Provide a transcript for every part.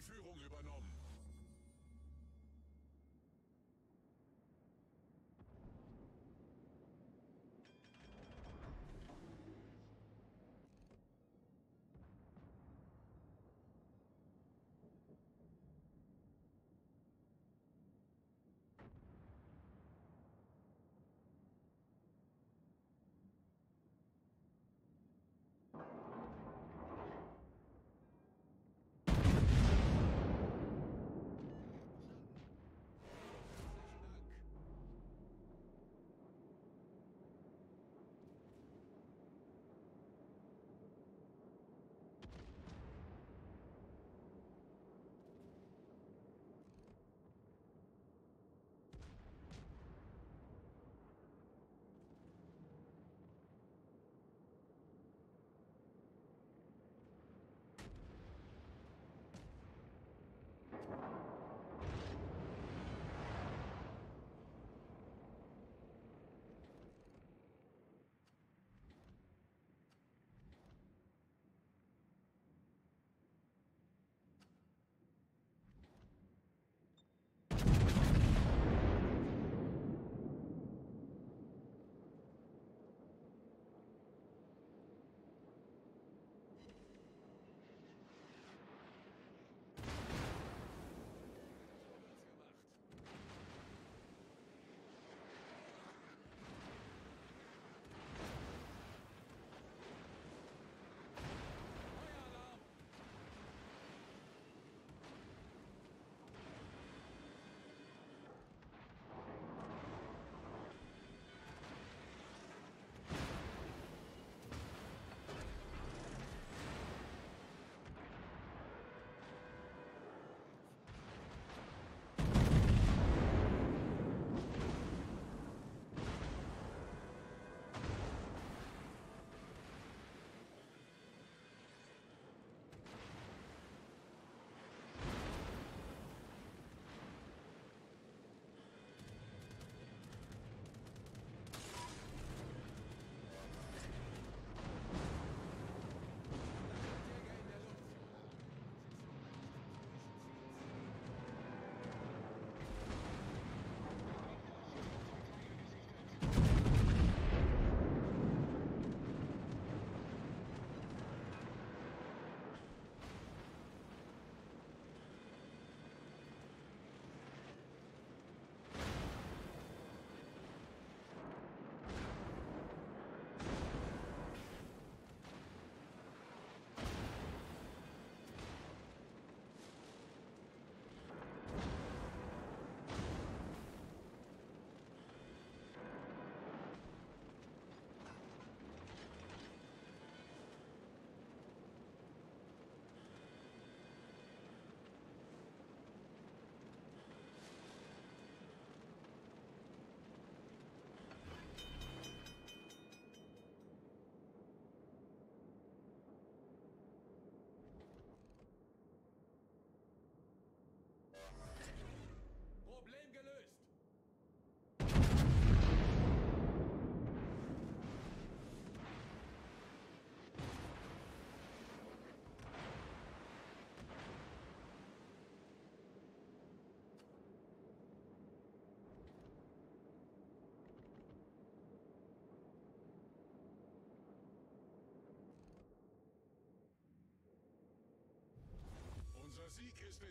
die Führung übernommen.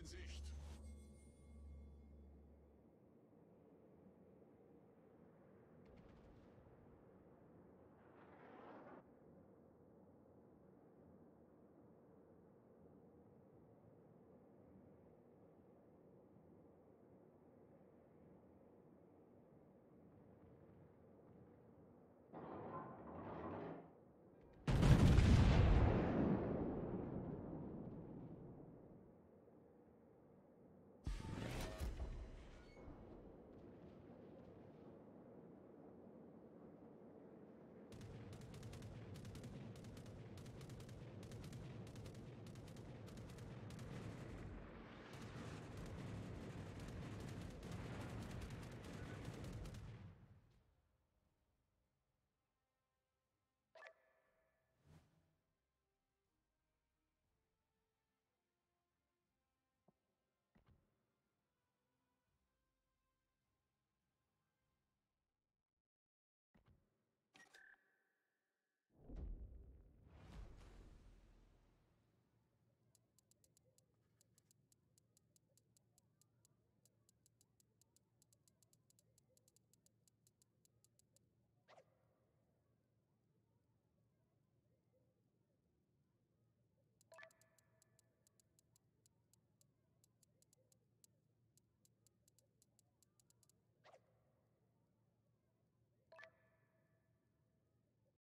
Unser